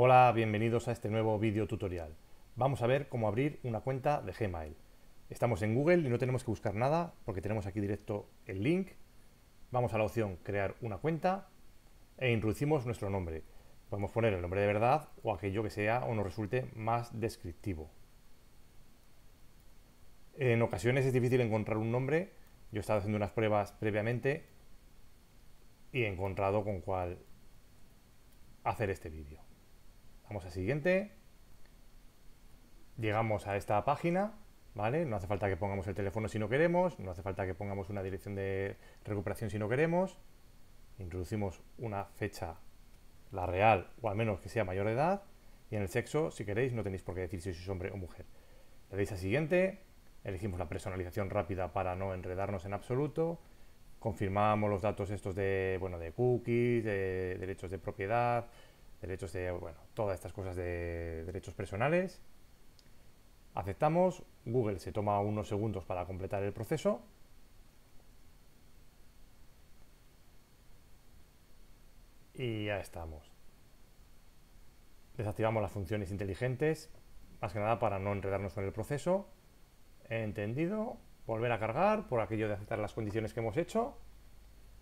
Hola, bienvenidos a este nuevo vídeo tutorial. Vamos a ver cómo abrir una cuenta de Gmail. Estamos en Google y no tenemos que buscar nada porque tenemos aquí directo el link. Vamos a la opción crear una cuenta e introducimos nuestro nombre. Podemos poner el nombre de verdad o aquello que sea o nos resulte más descriptivo. En ocasiones es difícil encontrar un nombre. Yo he estado haciendo unas pruebas previamente y he encontrado con cuál hacer este vídeo. Vamos a siguiente. Llegamos a esta página, ¿vale? No hace falta que pongamos el teléfono si no queremos, no hace falta que pongamos una dirección de recuperación si no queremos. Introducimos una fecha, la real, o al menos que sea mayor de edad. Y en el sexo, si queréis, no tenéis por qué decir si sois hombre o mujer. Le dais a siguiente, elegimos la personalización rápida para no enredarnos en absoluto confirmamos los datos estos de, bueno, de cookies, de derechos de propiedad, derechos de, bueno, todas estas cosas de derechos personales. Aceptamos, Google se toma unos segundos para completar el proceso. Y ya estamos. Desactivamos las funciones inteligentes, más que nada para no enredarnos con el proceso. Entendido volver a cargar por aquello de aceptar las condiciones que hemos hecho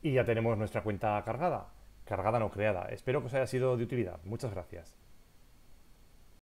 y ya tenemos nuestra cuenta cargada, cargada no creada. Espero que os haya sido de utilidad. Muchas gracias.